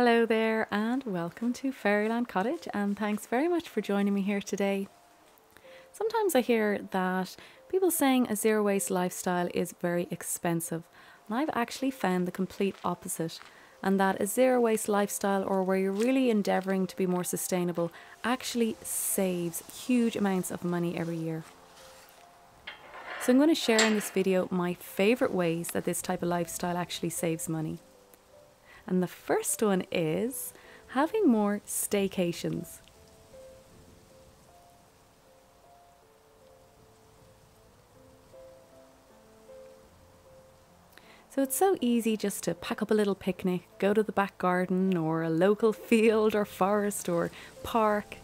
Hello there, and welcome to Fairyland Cottage, and thanks very much for joining me here today. Sometimes I hear that people saying a zero waste lifestyle is very expensive, and I've actually found the complete opposite, and that a zero waste lifestyle, or where you're really endeavouring to be more sustainable, actually saves huge amounts of money every year. So I'm going to share in this video my favourite ways that this type of lifestyle actually saves money. And the first one is having more staycations. So it's so easy just to pack up a little picnic, go to the back garden or a local field or forest or park,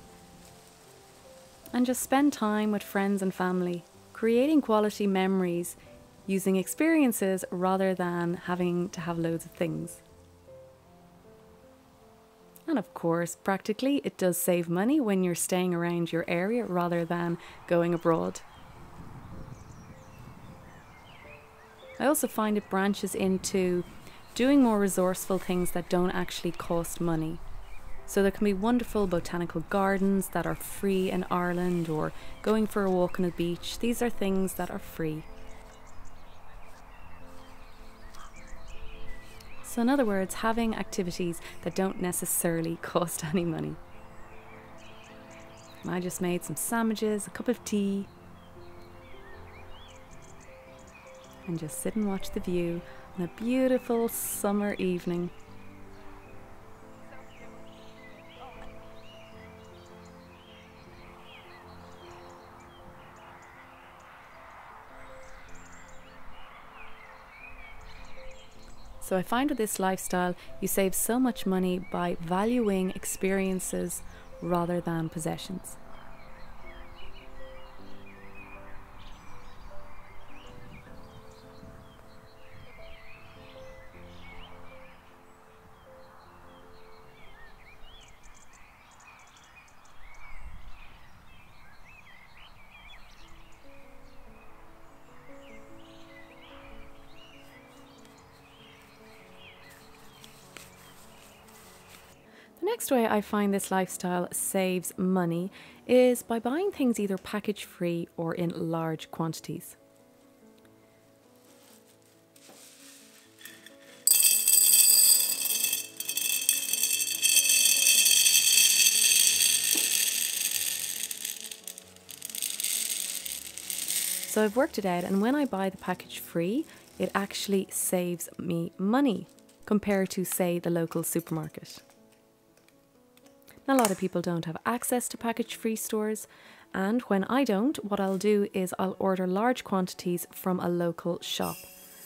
and just spend time with friends and family, creating quality memories using experiences rather than having to have loads of things. And of course, practically, it does save money when you're staying around your area rather than going abroad. I also find it branches into doing more resourceful things that don't actually cost money. So there can be wonderful botanical gardens that are free in Ireland or going for a walk on a beach. These are things that are free. So, in other words, having activities that don't necessarily cost any money. I just made some sandwiches, a cup of tea, and just sit and watch the view on a beautiful summer evening. So I find with this lifestyle, you save so much money by valuing experiences rather than possessions. Next way I find this lifestyle saves money is by buying things either package free or in large quantities. So I've worked it out, and when I buy the package free, it actually saves me money compared to, say, the local supermarket. A lot of people don't have access to package free stores, and when I don't, what I'll do is I'll order large quantities from a local shop.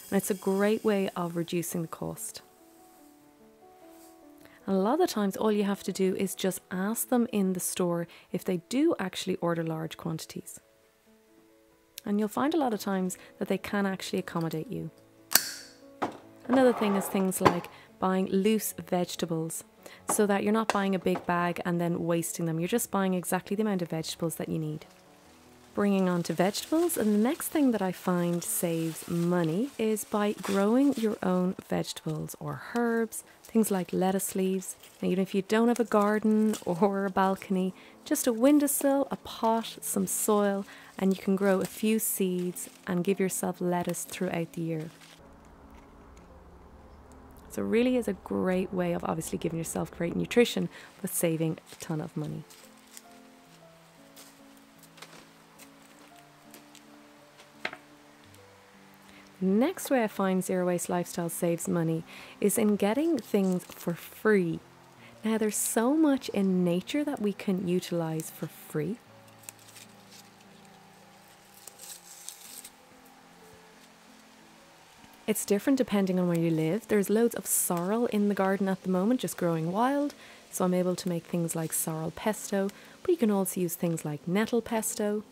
And it's a great way of reducing the cost. And a lot of the times, all you have to do is just ask them in the store if they do actually order large quantities. And you'll find a lot of times that they can actually accommodate you. Another thing is things like buying loose vegetables so that you're not buying a big bag and then wasting them. You're just buying exactly the amount of vegetables that you need. Bringing on to vegetables, and the next thing that I find saves money is by growing your own vegetables or herbs, things like lettuce leaves. Now, even if you don't have a garden or a balcony, just a windowsill, a pot, some soil, and you can grow a few seeds and give yourself lettuce throughout the year. So, really is a great way of obviously giving yourself great nutrition but saving a ton of money. Next way I find zero waste lifestyle saves money is in getting things for free. Now, there's so much in nature that we can utilize for free. It's different depending on where you live. There's loads of sorrel in the garden at the moment, just growing wild. So I'm able to make things like sorrel pesto, but you can also use things like nettle pesto.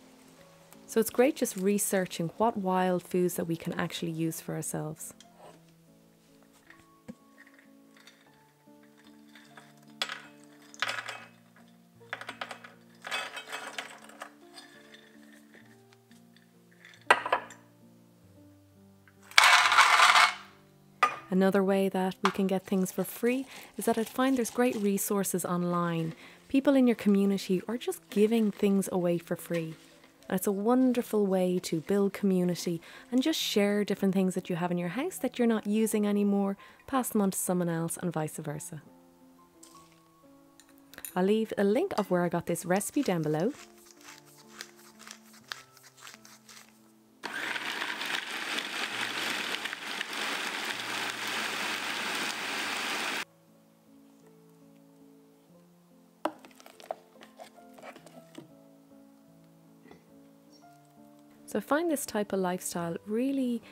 So it's great just researching what wild foods that we can actually use for ourselves. Another way that we can get things for free is that I find there's great resources online. People in your community are just giving things away for free. And it's a wonderful way to build community and just share different things that you have in your house that you're not using anymore, pass them on to someone else, and vice versa. I'll leave a link of where I got this recipe down below. So I find this type of lifestyle really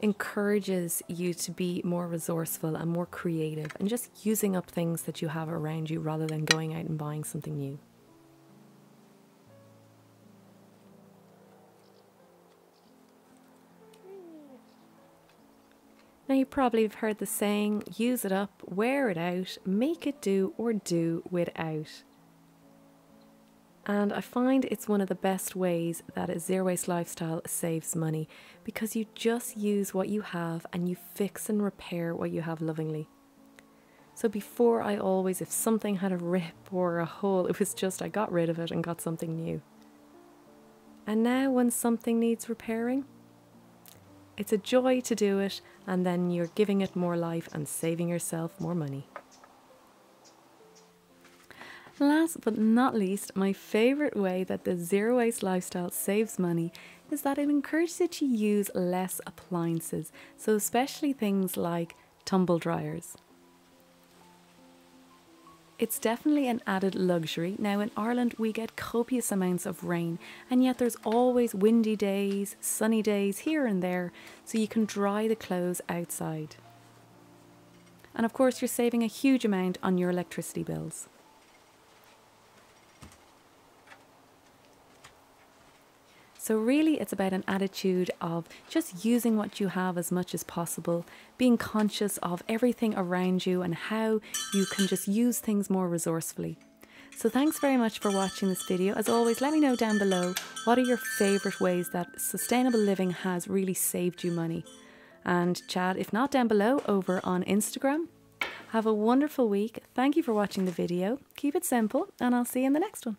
encourages you to be more resourceful and more creative and just using up things that you have around you rather than going out and buying something new. Now, you probably have heard the saying use it up, wear it out, make it do, or do without. And I find it's one of the best ways that a zero waste lifestyle saves money because you just use what you have and you fix and repair what you have lovingly. So before I always, if something had a rip or a hole, it was just I got rid of it and got something new. And now when something needs repairing, it's a joy to do it and then you're giving it more life and saving yourself more money. Last but not least, my favourite way that the zero waste lifestyle saves money is that it encourages you to use less appliances, so especially things like tumble dryers. It's definitely an added luxury. Now, in Ireland, we get copious amounts of rain, and yet there's always windy days, sunny days here and there, so you can dry the clothes outside. And of course, you're saving a huge amount on your electricity bills. So, really, it's about an attitude of just using what you have as much as possible, being conscious of everything around you and how you can just use things more resourcefully. So, thanks very much for watching this video. As always, let me know down below what are your favourite ways that sustainable living has really saved you money. And chat, if not down below, over on Instagram. Have a wonderful week. Thank you for watching the video. Keep it simple, and I'll see you in the next one.